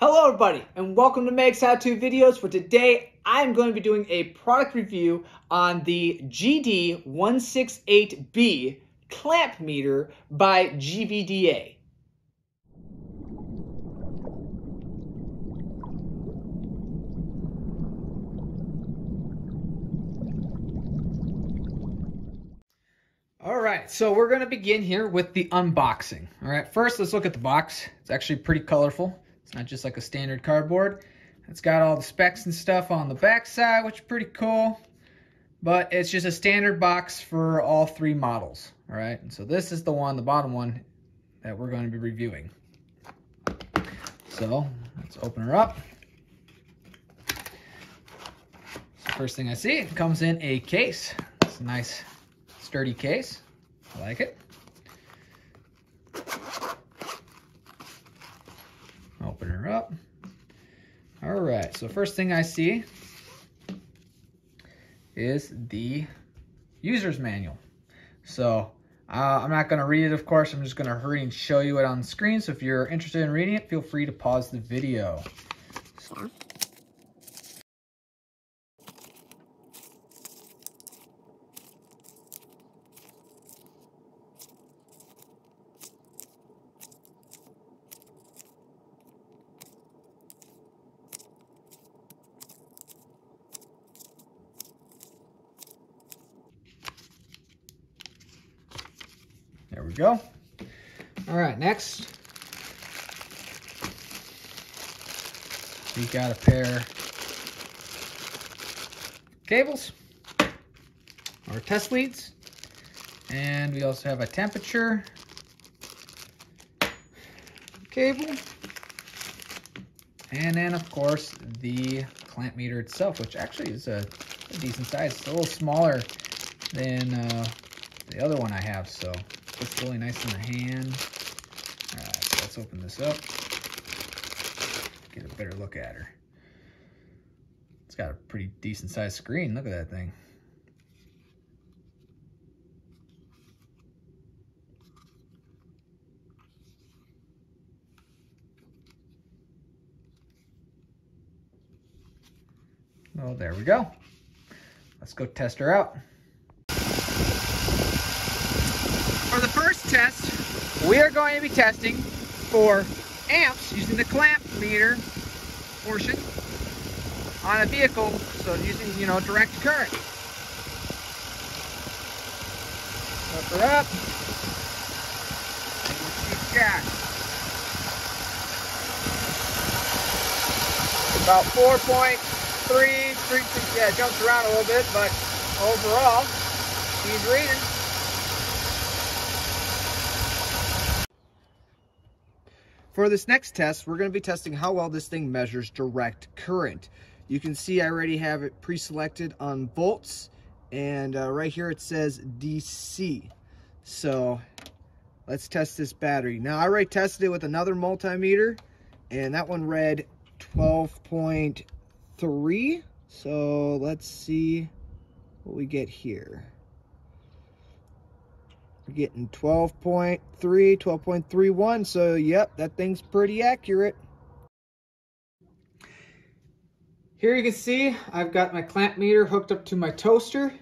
Hello everybody and welcome to MAGS How To Videos. For today, I'm going to be doing a product review on the GD168B clamp meter by GVDA. All right, so we're going to begin here with the unboxing. All right, first let's look at the box. It's actually pretty colorful. It's not just like a standard cardboard. It's got all the specs and stuff on the back side, which is pretty cool. But it's just a standard box for all three models. All right, and so this is the one, the bottom one, that we're going to be reviewing. So let's open her up. First thing I see, it comes in a case. It's a nice sturdy case. I like it. Open her up. All right, so first thing I see is the user's manual. So uh, I'm not going to read it, of course. I'm just going to hurry and show you it on the screen. So if you're interested in reading it, feel free to pause the video. Go. All right, next. We got a pair cables or test leads. And we also have a temperature cable. And then of course the clamp meter itself, which actually is a, a decent size. It's a little smaller than uh, the other one I have, so it's really nice in the hand. All right, let's open this up. Get a better look at her. It's got a pretty decent sized screen. Look at that thing. Oh, there we go. Let's go test her out. For the first test, we are going to be testing for amps using the clamp meter portion on a vehicle, so using, you know, direct current. Up. She's got about 4.3, 3, yeah, jumps around a little bit, but overall, she's reading. For this next test, we're going to be testing how well this thing measures direct current. You can see I already have it pre-selected on volts, and uh, right here it says DC. So let's test this battery. Now I already tested it with another multimeter, and that one read 12.3. So let's see what we get here. We're getting 12.3, 12.31. So, yep, that thing's pretty accurate. Here you can see I've got my clamp meter hooked up to my toaster.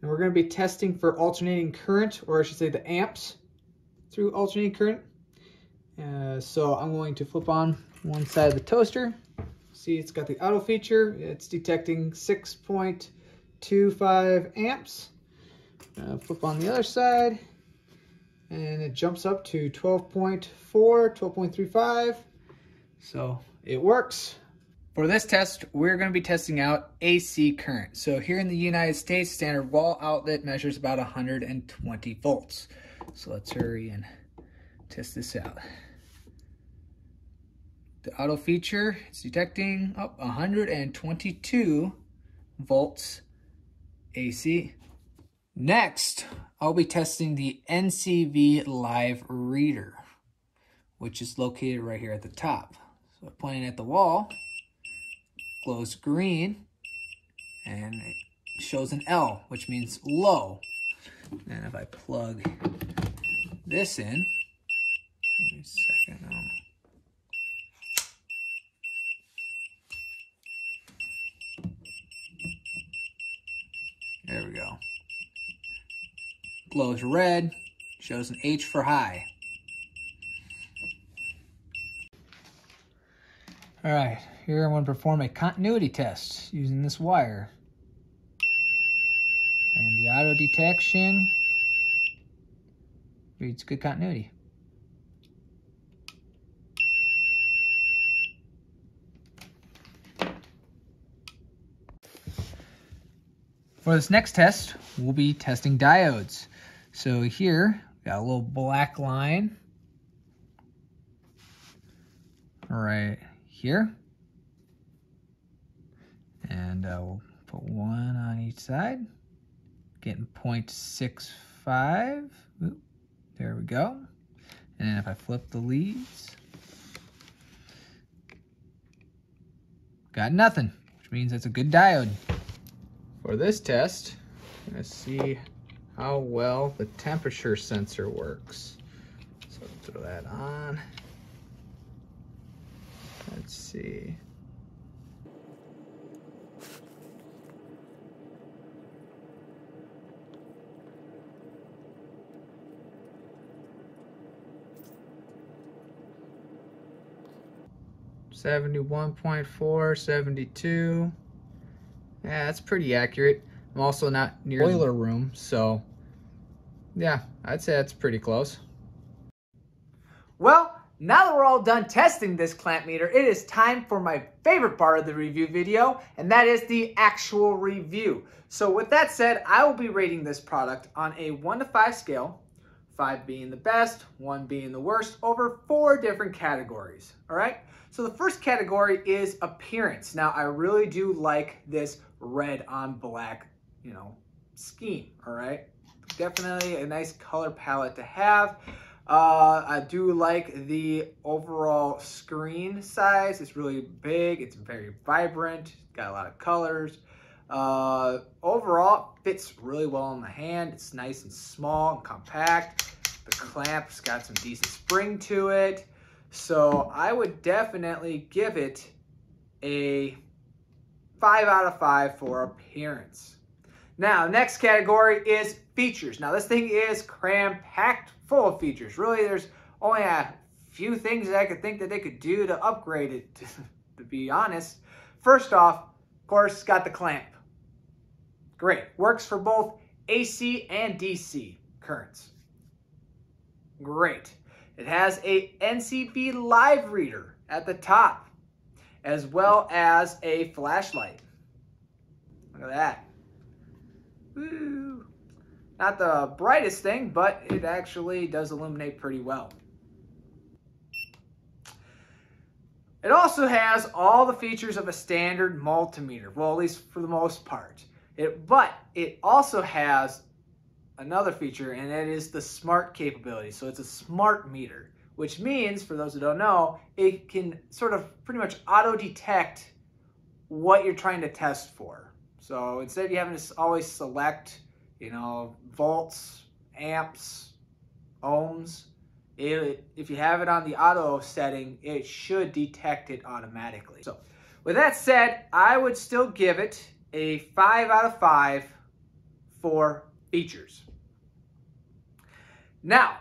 And we're going to be testing for alternating current, or I should say the amps through alternating current. Uh, so I'm going to flip on one side of the toaster. See, it's got the auto feature. It's detecting 6.25 amps. Uh, flip on the other side and it jumps up to 12.4, 12.35. So it works. For this test, we're going to be testing out AC current. So here in the United States, standard wall outlet measures about 120 volts. So let's hurry and test this out. The auto feature is detecting up oh, 122 volts AC. Next, I'll be testing the NCV Live Reader, which is located right here at the top. So pointing at the wall, glows green, and it shows an L, which means low. And if I plug this in, give me a second. Um, There we go. Glows red, shows an H for high. All right, here I'm going to perform a continuity test using this wire. And the auto detection reads good continuity. For this next test, we'll be testing diodes. So here, got a little black line right here. And uh, we'll put one on each side. Getting 0.65. Oop, there we go. And if I flip the leads, got nothing, which means it's a good diode. For this test, I'm gonna see how well the temperature sensor works. So throw that on. Let's see. Seventy-one point four, seventy-two. Yeah, that's pretty accurate. I'm also not near the boiler room, so yeah, I'd say that's pretty close. Well, now that we're all done testing this clamp meter, it is time for my favorite part of the review video, and that is the actual review. So with that said, I will be rating this product on a 1 to 5 scale, 5 being the best, 1 being the worst, over four different categories, all right? So the first category is appearance. Now, I really do like this red on black, you know, scheme, all right? Definitely a nice color palette to have. Uh, I do like the overall screen size. It's really big. It's very vibrant. Got a lot of colors. Uh, overall, fits really well in the hand. It's nice and small and compact. The clamp's got some decent spring to it. So I would definitely give it a 5 out of 5 for appearance. Now, next category is features. Now, this thing is cram-packed full of features. Really, there's only a few things that I could think that they could do to upgrade it, to, to be honest. First off, of course, got the clamp. Great. Works for both AC and DC currents. Great. It has a NCV live reader at the top, as well as a flashlight. Look at that. Woo. Not the brightest thing, but it actually does illuminate pretty well. It also has all the features of a standard multimeter, well, at least for the most part. It, but it also has another feature, and that is the smart capability. So it's a smart meter, which means, for those who don't know, it can sort of pretty much auto-detect what you're trying to test for. So instead of you having to always select, you know, volts, amps, ohms, it, if you have it on the auto setting, it should detect it automatically. So with that said, I would still give it a 5 out of 5 for features. Now,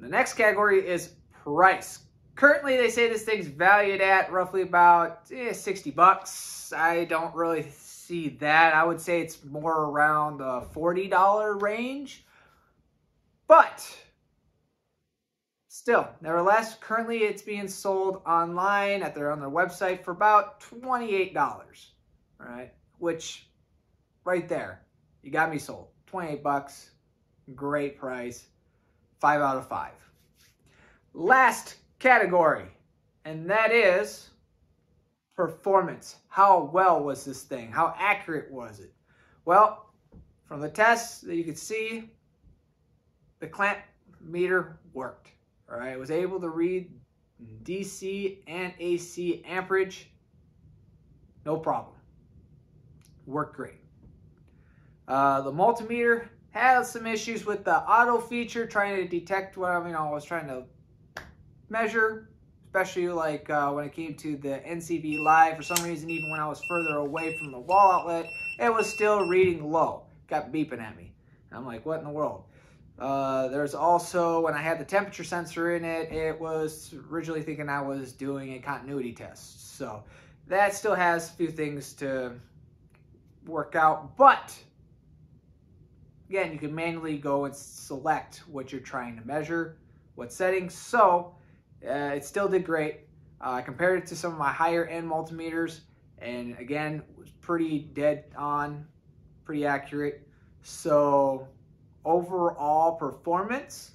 the next category is price. Currently, they say this thing's valued at roughly about eh, 60 bucks. I don't really see that. I would say it's more around the $40 range. But still, nevertheless, currently it's being sold online at their on their website for about $28. All right, which right there, you got me sold. 28 bucks, great price, five out of five. Last category, and that is performance. How well was this thing? How accurate was it? Well, from the tests that you could see, the clamp meter worked. All right, it was able to read DC and AC amperage, no problem. Worked great. Uh, the multimeter has some issues with the auto feature, trying to detect what I mean, I was trying to measure, especially like uh, when it came to the NCV Live. For some reason, even when I was further away from the wall outlet, it was still reading low. got beeping at me. I'm like, what in the world? Uh, there's also, when I had the temperature sensor in it, it was originally thinking I was doing a continuity test. So that still has a few things to work out, but again, you can manually go and select what you're trying to measure, what settings. So uh, it still did great. Uh, I compared it to some of my higher end multimeters and again, was pretty dead on, pretty accurate. So overall performance,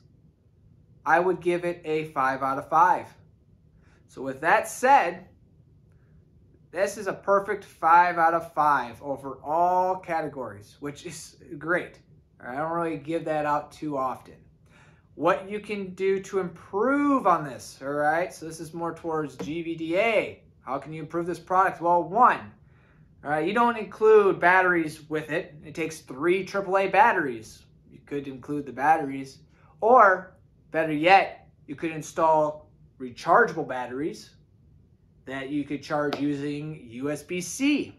I would give it a five out of five. So with that said, this is a perfect five out of five over all categories, which is great. I don't really give that out too often. What you can do to improve on this, all right? So this is more towards GVDA. How can you improve this product? Well, one, all right, you don't include batteries with it. It takes three AAA batteries. You could include the batteries. Or, better yet, you could install rechargeable batteries that you could charge using USB-C.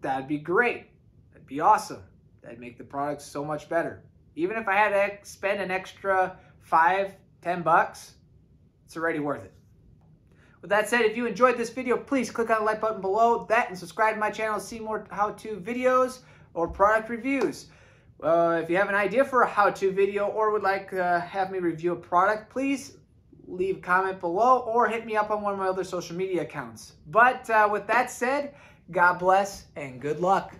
That'd be great. That'd be awesome. That'd make the product so much better. Even if I had to spend an extra five, ten bucks, it's already worth it. With that said, if you enjoyed this video, please click on the like button below that and subscribe to my channel to see more how-to videos or product reviews. Uh, if you have an idea for a how-to video or would like to uh, have me review a product, please leave a comment below or hit me up on one of my other social media accounts. But uh, with that said, God bless and good luck.